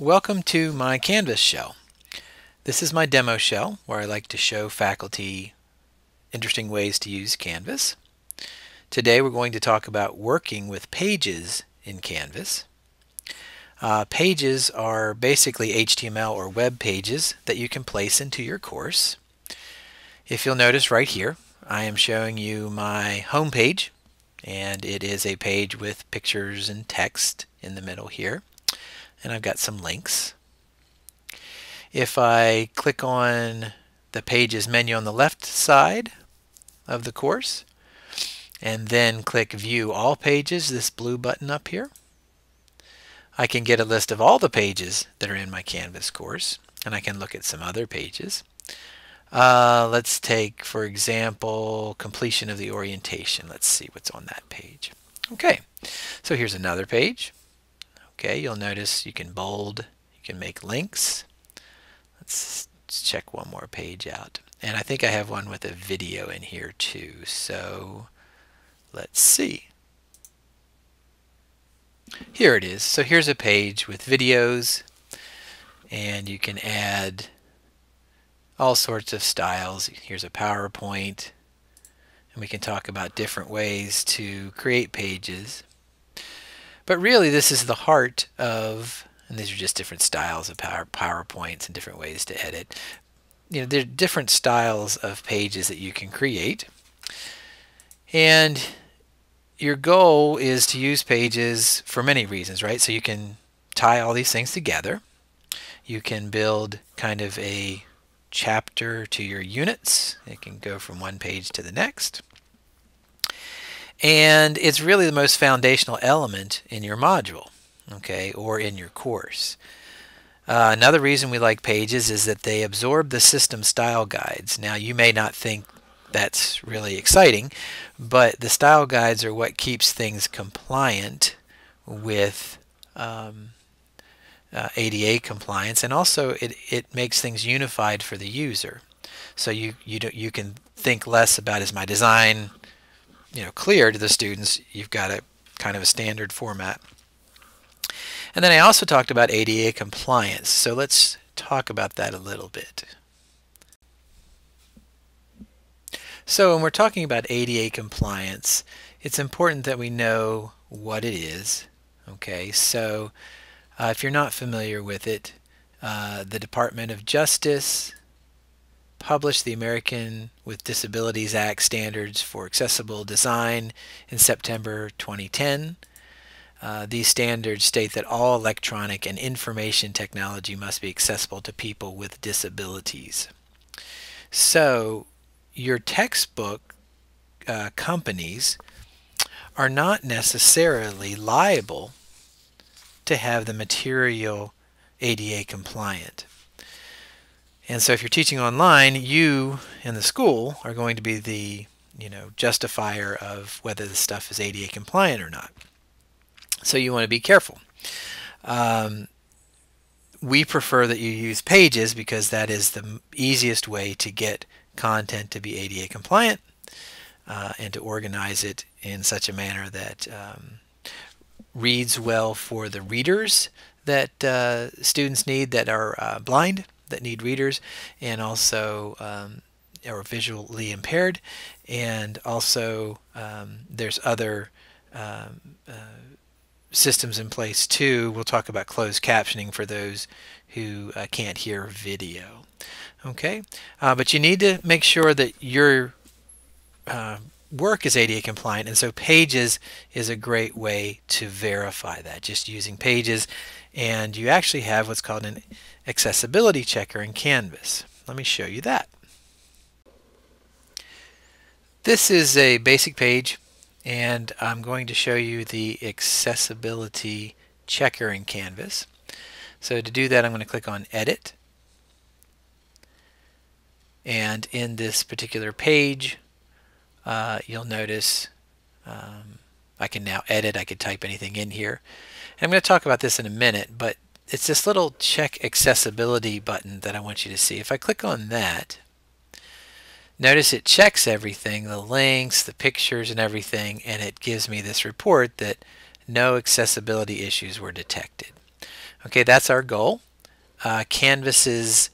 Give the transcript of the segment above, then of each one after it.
Welcome to my Canvas shell. This is my demo shell where I like to show faculty interesting ways to use Canvas. Today we're going to talk about working with pages in Canvas. Uh, pages are basically HTML or web pages that you can place into your course. If you'll notice right here, I am showing you my home page and it is a page with pictures and text in the middle here and I've got some links. If I click on the Pages menu on the left side of the course and then click View All Pages, this blue button up here, I can get a list of all the pages that are in my Canvas course and I can look at some other pages. Uh, let's take, for example, completion of the orientation. Let's see what's on that page. Okay, so here's another page. Okay, you'll notice you can bold, you can make links. Let's, check one more page out. And I think I have one with a video in here too. So let's see. Here it is. So here's a page with videos and you can add all sorts of styles. Here's a PowerPoint and we can talk about different ways to create pages. But really, this is the heart of, and these are just different styles of power, PowerPoints and different ways to edit. You know, there are different styles of pages that you can create. And your goal is to use pages for many reasons, right? So you can tie all these things together. You can build kind of a chapter to your units. It can go from one page to the next. And it's really the most foundational element in your module, okay, or in your course. Uh, another reason we like pages is that they absorb the system style guides. Now, you may not think that's really exciting, but the style guides are what keeps things compliant with um, uh, ADA compliance, and also it, it makes things unified for the user. So you you do, you can think less about is my design you know clear to the students, you've got a kind of a standard format. And then I also talked about ADA compliance. So let's talk about that a little bit. So when we're talking about ADA compliance, it's important that we know what it is. Okay, so uh, if you're not familiar with it, uh, the Department of Justice published the American with Disabilities Act standards for accessible design in September 2010. Uh, these standards state that all electronic and information technology must be accessible to people with disabilities. So your textbook uh, companies are not necessarily liable to have the material ADA compliant. And so if you're teaching online, you and the school are going to be the you know justifier of whether the stuff is ADA compliant or not. So you want to be careful. Um, we prefer that you use Pages because that is the easiest way to get content to be ADA compliant uh, and to organize it in such a manner that um, reads well for the readers that uh, students need that are uh, blind that need readers and also um, are visually impaired and also um, there's other um, uh, systems in place too. We'll talk about closed captioning for those who uh, can't hear video. Okay, uh, but you need to make sure that your uh, work is ADA compliant and so Pages is a great way to verify that just using Pages and you actually have what's called an accessibility checker in Canvas. Let me show you that. This is a basic page and I'm going to show you the accessibility checker in Canvas. So to do that I'm going to click on edit and in this particular page uh, you'll notice um, I can now edit, I could type anything in here. And I'm going to talk about this in a minute, but it's this little check accessibility button that I want you to see. If I click on that, notice it checks everything, the links, the pictures and everything, and it gives me this report that no accessibility issues were detected. Okay, that's our goal. Uh, Canvas's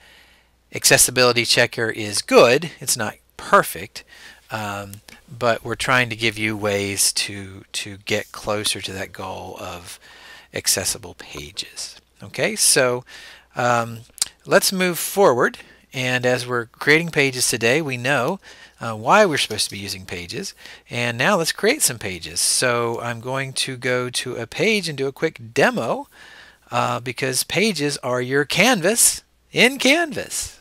accessibility checker is good. It's not perfect, um, but we're trying to give you ways to, to get closer to that goal of accessible pages. Okay, so um, let's move forward. And as we're creating pages today, we know uh, why we're supposed to be using pages. And now let's create some pages. So I'm going to go to a page and do a quick demo uh, because pages are your canvas in Canvas.